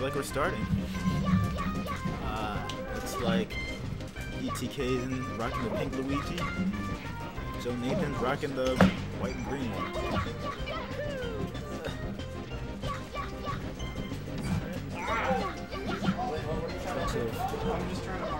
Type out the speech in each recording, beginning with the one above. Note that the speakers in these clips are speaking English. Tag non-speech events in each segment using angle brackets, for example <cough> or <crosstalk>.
feel like we're starting. Uh, it's like ETK and rocking the pink Luigi. Joe Nathan's rocking the white and green one. <laughs>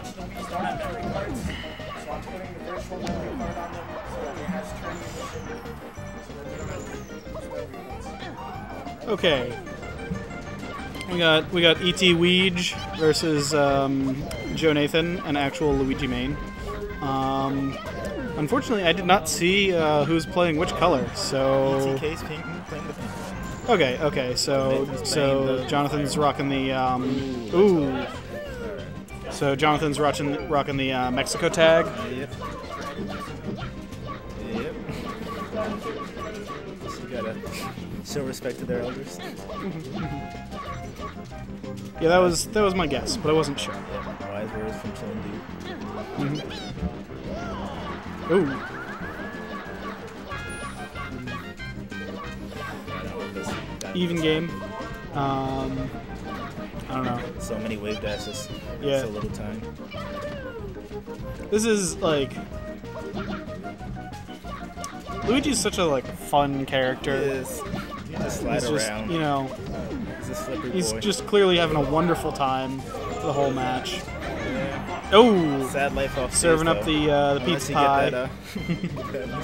bunch of the Wii's don't have memory cards. So I'm putting the virtual memory card on them so that it has training so that they don't have to Okay. We got we got Et Weege versus um, Joe Nathan, an actual Luigi main. Um, unfortunately, I did not see uh, who's playing which color. So ETK's pink, playing the pink. okay, okay. So so Joe Nathan's rocking the um, ooh. So Joe Nathan's rocking rocking the uh, Mexico tag. Yep. Yep. So you gotta show respect to their elders. Yeah, that was that was my guess, but I wasn't sure. Yep. Wise words from Chilling Dude. Ooh. Know this guy even game. Um, I don't know. So many wave dashes. Yeah. So little time. This is like Luigi's such a like fun character. Is you just slide He's just you know he's a slippery he's boy. just clearly having a wonderful time the whole match. yeah. Oh, sad life off. serving up though. the uh, the Unless pizza pie. That, uh.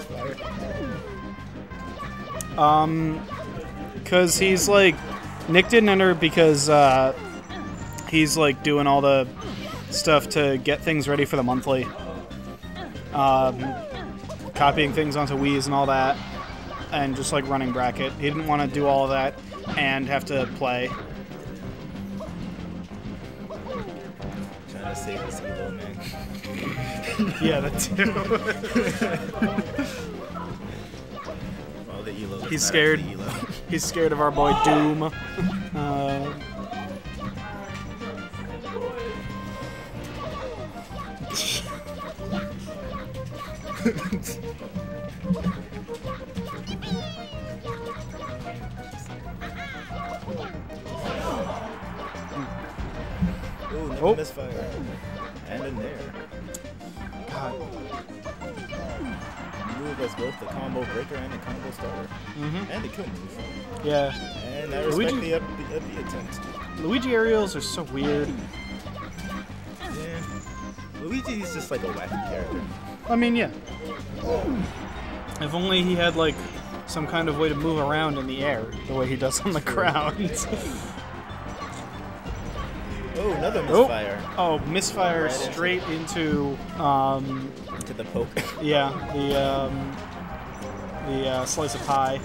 <laughs> Um, cause he's like Nick didn't enter because uh, he's like doing all the stuff to get things ready for the monthly. Um, copying things onto Wii's and all that, and just like running bracket. He didn't want to do all of that and have to play. Trying to save this Elo man. <laughs> Yeah, that too. <laughs> Well, the Elo. He's scared. he's scared of our boy Doom. <laughs> Uh, Ooh, Oh. misfire. And in there. God. Move as both the combo breaker and the combo starter. Mhm. And the kill move. Yeah, And I respect Luigi- the up, the, up the attempt. Luigi aerials are so weird. Yeah. Luigi's just like a wacky character. I mean, yeah. If only he had like some kind of way to move around in the air the way he does on the ground. <laughs> Oh, another Oh. misfire. oh, misfire Right into- straight into um, To the poke. <laughs> yeah the um, the uh, slice of pie.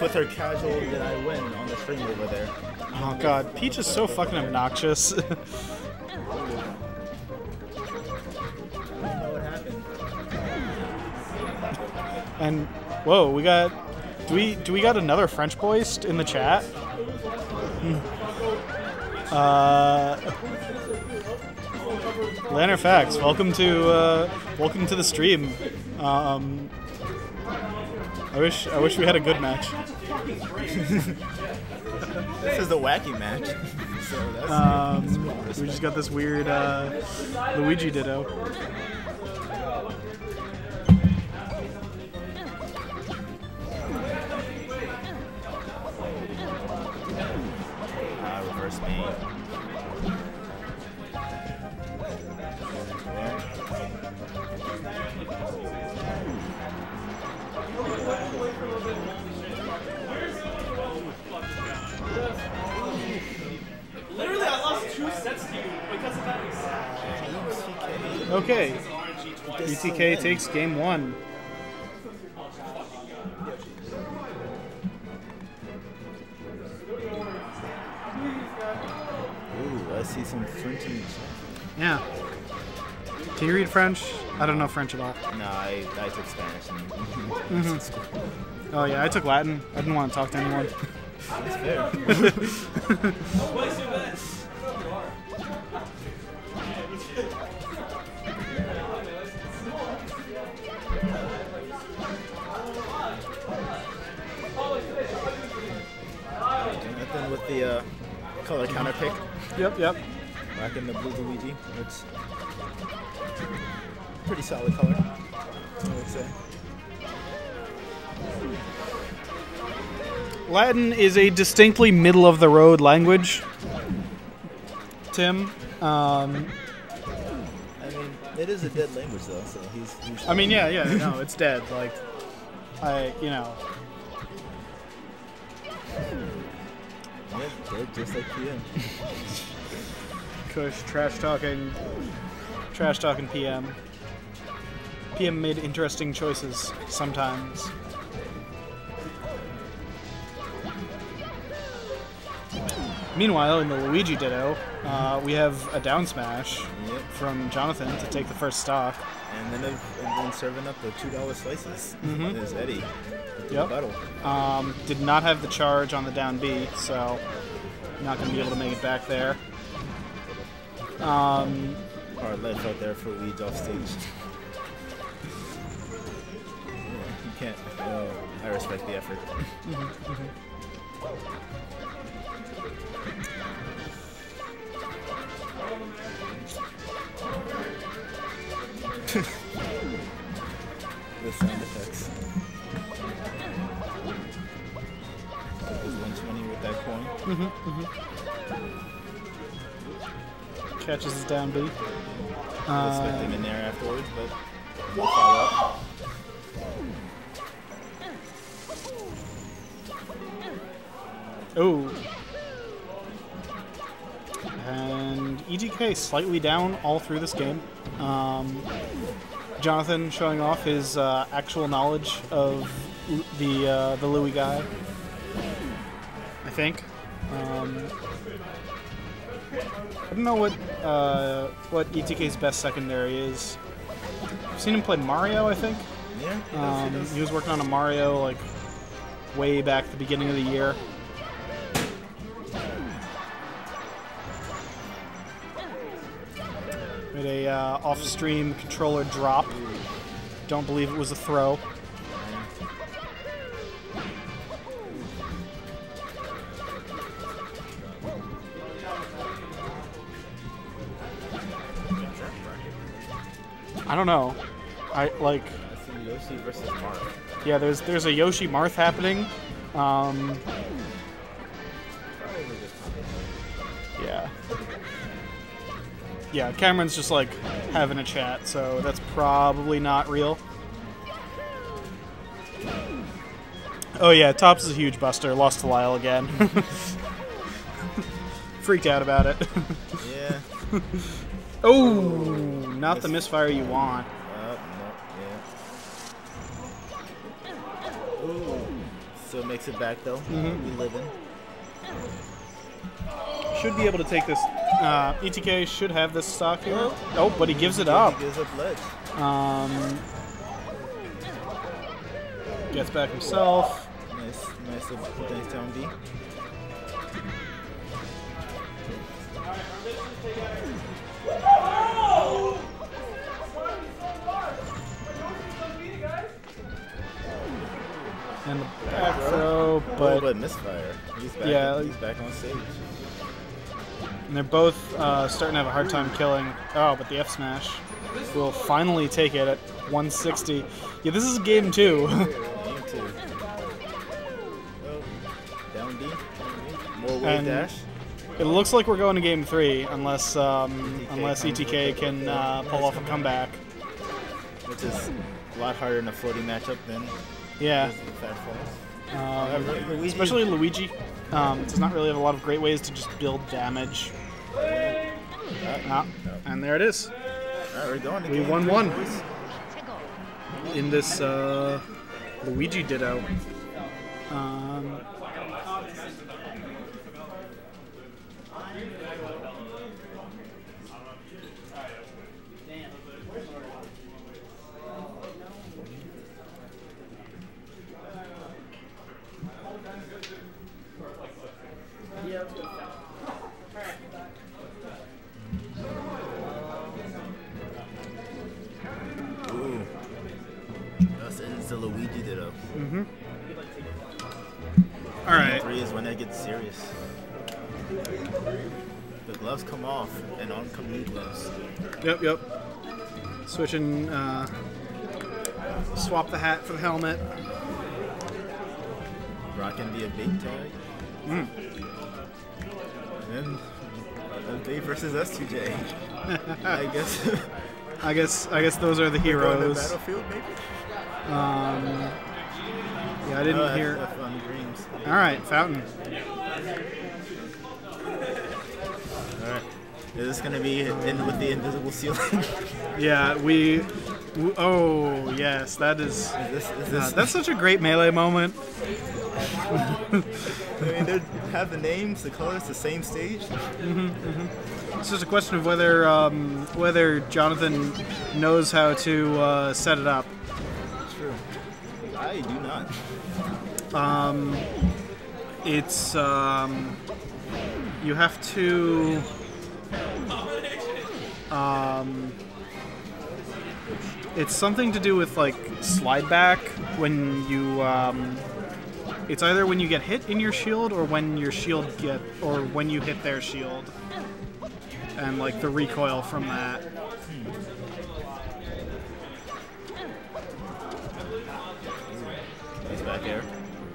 With her casual did I win on the string over there. Oh god, Peach is so fucking obnoxious. <laughs> I don't know what happened. and whoa, we got do we do we got another French boist in the chat? Hmm. Uh, Lanner Facts, welcome to uh, welcome to the stream. Um, I wish I wish we had a good match. This is the wacky match. so that's Um, we just got this weird uh, Luigi Ditto. uh, reverse Okay, This is a ETK win. takes game one. Ooh, I see some French in. Yeah. Can you read French? I don't know French at all. No, I, I took Spanish. And <laughs> Mm-hmm. Oh yeah, I took Latin. I didn't want to talk to anyone. That's fair. <laughs> Yep, yep. rocking the blue Luigi, which pretty solid color, I would say. Latin is a distinctly middle of the road language. Tim, um, I mean, it is a dead language though, so he's. he's I mean, yeah, yeah, no, <laughs> it's dead. Like, I, you know, yeah, dead just like PM. <laughs> Kush trash talking, trash talking PM. PM made interesting choices sometimes. Meanwhile, in the Luigi Ditto, uh, we have a down smash Yep. from Joe Nathan to take the first stock. And then and then serving up the two dollar slices Mhm. is Eddie. Yep. Um, did not have the charge on the down B, so not going to be able to make it back there. Um, Hard life out there for Weeds off stage. You can't. Oh, I respect the effort. the sound effects. That was 120 with that coin. Catches his down B. expect Uh, him in there afterwards, but we'll follow up. oh. And ETK slightly down all through this game. Um, Joe Nathan showing off his uh, actual knowledge of the uh, the Louis guy. I think. Um, I don't know what uh, what ETK's best secondary is. I've seen him play Mario, I think. Yeah, he does, he Um, does. he was working on a Mario like way back at the beginning of the year. Made a uh, off-stream controller drop. Don't believe it was a throw. I don't know. I like. Yoshi versus Marth. Yeah, there's there's a Yoshi Marth happening. Um, yeah. Yeah, Cameron's just like having a chat, so that's probably not real. Oh yeah, Tops is a huge buster. Lost to Lyle again. <laughs> Freaked out about it. Yeah. <laughs> oh, not the misfire you want. Uh, no, yeah. Ooh. Still makes it back though. Mhm. We living. Should be able to take this. Uh, ETK should have this stock here. Oh, but he gives it up. He gives up ledge. Um, gets back himself. Nice, nice, little- nice down B. And the back Oh, but but misfire. He's back. Yeah. He's back on stage. and they're both uh, starting to have a hard time killing. Oh, but the F smash will finally take it at 160. Yeah, this is game two. Game <laughs> two. Oh, down B. More wave And- dash. it looks like we're going to game three, unless um, ETK unless ETK can uh, pull off a comeback. Which is a lot harder in a floating matchup than Yeah. Um, Luigi- especially Luigi. Um, does not really have a lot of great ways to just build damage. Uh, and there it is. Going We won one. in this uh, Luigi Ditto. Um, Thus ends the Luigi Ditto. all right. Three is when it gets serious. The gloves come off, and on come new gloves. Yep, yep. Switching, uh, swap the hat for the helmet. Rocking the bait tag. Hmm. And then Bay versus S2J. <laughs> I guess. I guess I guess those are the Going to heroes. Battlefield, maybe? Um, yeah, I didn't Oh, hear. F- F dreams. All right, Fountain. Alright. Is this gonna be in with the invisible ceiling? <laughs> Yeah, we. Oh yes, that is. is this, is uh, this, that's such a great melee moment. <laughs> I mean, they have the names, the colors, the same stage. It's just a question of whether um, whether Joe Nathan knows how to uh, set it up. I do not. Um, it's um, you have to um, it's something to do with like slide back when you um, it's either when you get hit in your shield or when your shield get or when you hit their shield. And like the recoil from that Nice back air.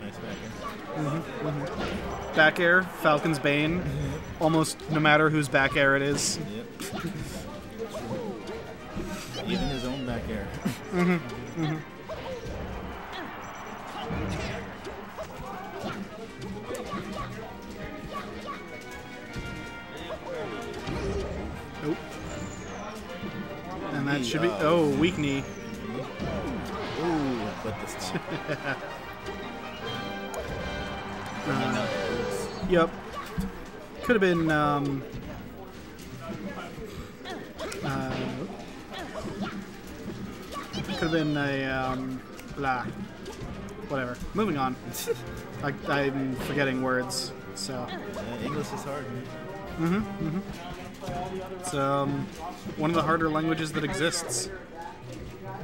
Nice back air. Mm-hmm. back air falcon's bane mm-hmm. almost no matter whose back air it is Yep. Even his own back air. <laughs> Mm-hmm. Nope. And that should be. Oh, weak knee. Ooh, but this time. <laughs> Yep. Could have been. Um, uh, could have been a. Um, blah. Whatever. Moving on. <laughs> I, I'm forgetting words. So. Uh, English is hard. Mm-hmm. It's um, one of the harder languages that exists.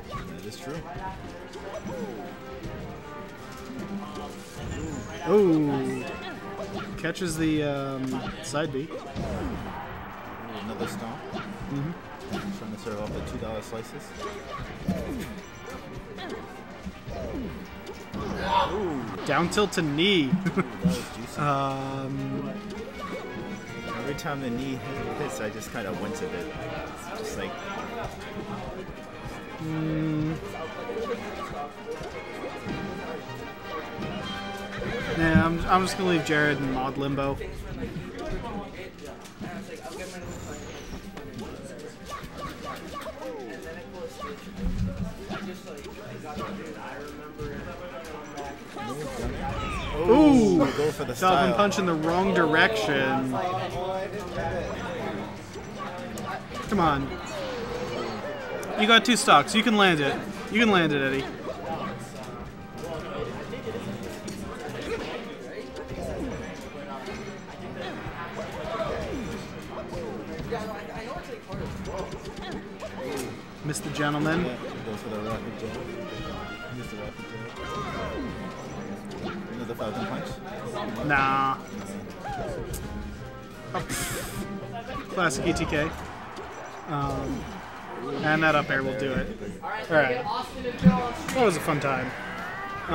That is true. Oh, catches the um, side B. Another stomp. Trying to serve off the two dollar slices. Ooh, Down tilt to knee. juicy. <laughs> um, Every time the knee hits, I just kind of wince a bit. Just like, yeah, I'm, I'm just gonna leave Jared in mod limbo. Ooh, go for the Falcon punch in the wrong direction. Come on. You got two stocks. You can land it. You can land it, Eddie. The rapid jab. Another Falcon punch. Nah. Oh. Classic ETK. Um, and that up air will do it. Alright. That was a fun time. Uh,